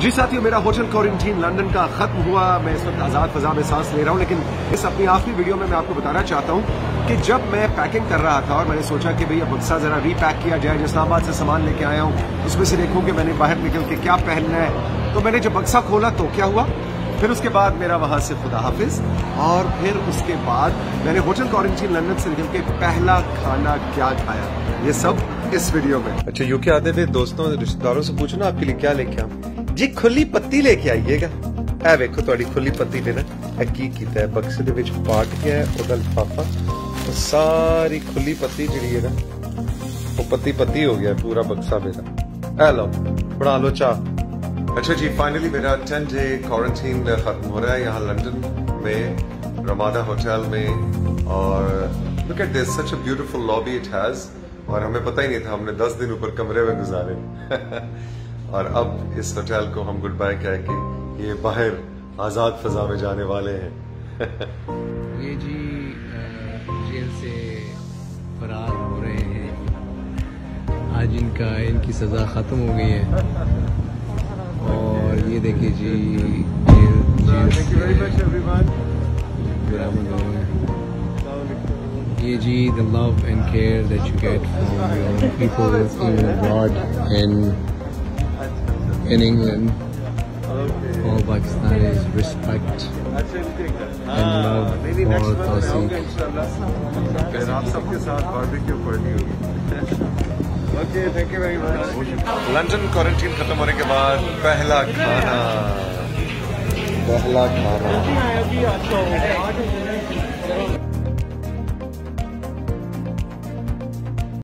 जी साथियों, मेरा hotel quarantine London का खत्म हुआ। मैं इस वक्त आज़ाद फजा में सांस ले रहा हूँ, लेकिन इस अपनी आखिरी वीडियो में मैं आपको बताना चाहता हूँ कि जब मैं पैकिंग कर रहा था और मैंने सोचा कि भैया बक्सा जरा रीपैक किया जाए इस्लामाबाद से सामान लेके आया हूँ, उसमें से देखूँ कि मैंने बाहर निकल के क्या पहनना है। तो मैंने जब बक्सा खोला तो क्या हुआ? फिर उसके बाद मेरा वहां से खुदा हाफिज और फिर उसके बाद मैंने होटल क्वारंटीन लंदन से निकल के पहला खाना क्या खाया ये सब इस वीडियो में अच्छा यूके आते थे दोस्तों रिश्तेदारों से पूछो ना आपके लिए क्या लेके आऊं ਜੀ ਖੁੱਲੀ ਪੱਤੀ ਲੈ ਕੇ ਆਈਏਗਾ ਇਹ ਵੇਖੋ ਤੁਹਾਡੀ ਖੁੱਲੀ ਪੱਤੀ ਨੇ ਨਾ ਇਹ ਕੀ ਕੀਤਾ ਹੈ ਬਕਸੇ ਦੇ ਵਿੱਚ ਪਾਟ ਗਿਆ ਉਹਦਾ ਲਿਫਾਫਾ ਸਾਰੀ ਖੁੱਲੀ ਪੱਤੀ ਜਿਹੜੀ ਹੈ ਨਾ ਉਹ ਪੱਤੀ ਪੱਤੀ ਹੋ ਗਿਆ ਪੂਰਾ ਬਕਸਾ ਮੇਰਾ ਇਹ ਲਓ ਬਣਾ ਲਓ ਚਾਹ अच्छा जी फाइनली मेरा टेन डे क्वारंटीन खत्म हो रहा है यहाँ लंदन में रमादा होटल में, और look at this such a beautiful lobby it has और हमें पता ही नहीं था हमने 10 दिन ऊपर कमरे में गुजारे। और अब इस होटल को हम गुड बाय कह के ये बाहर आज़ाद फजा में जाने वाले हैं। ये जी जेल से फरार हो रहे हैं। आज इनका, इनकी सज़ा ख़त्म हो गई है। और ये देखिए जी जेल जेल से बरामद हो गए ये जी the love and care that you get from your people in abroad and in England, all Pakistanis respect and love for Tawseek. फिर आप सबके साथ बारबेक्यू पार्टी होगी London quarantine खत्म होने के बाद पहला खाना। पहला खाना।